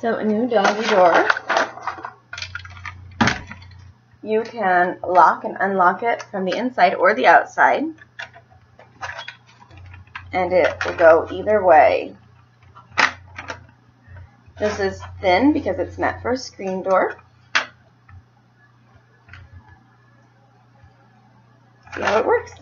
So a new doggy door. You can lock and unlock it from the inside or the outside. And it will go either way. This is thin because it's meant for a screen door. See how it works.